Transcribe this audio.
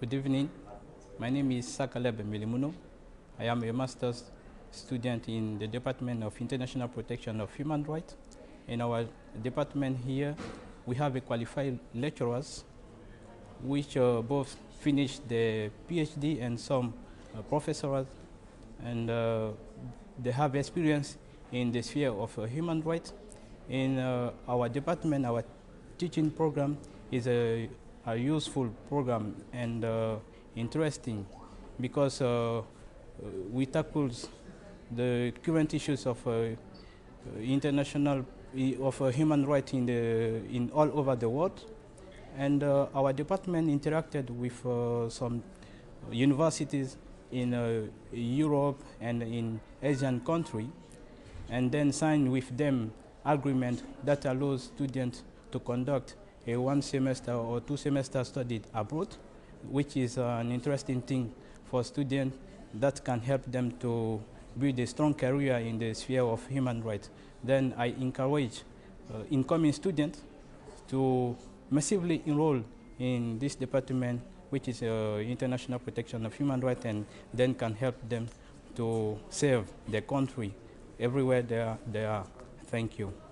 Good evening. My name is Saa Caleb Millimono. I am a master's student in the Department of International Protection of Human Rights. In our department here, we have a qualified lecturers which uh, both finished the PhD and some uh, professors, and uh, they have experience in the sphere of uh, human rights. In uh, our department, our teaching program is a, a useful program and uh, interesting because uh, we tackle the current issues of uh, international of uh, human rights in the in all over the world, and uh, our department interacted with uh, some universities in Europe and in Asian country, and then signed with them agreement that allows students to conduct a one semester or two semester study abroad, which is an interesting thing for students that can help them to build a strong career in the sphere of human rights. Then I encourage uh, incoming students to massively enroll in this department, which is uh, international protection of human rights, and then can help them to serve their country everywhere they are. They are. Thank you.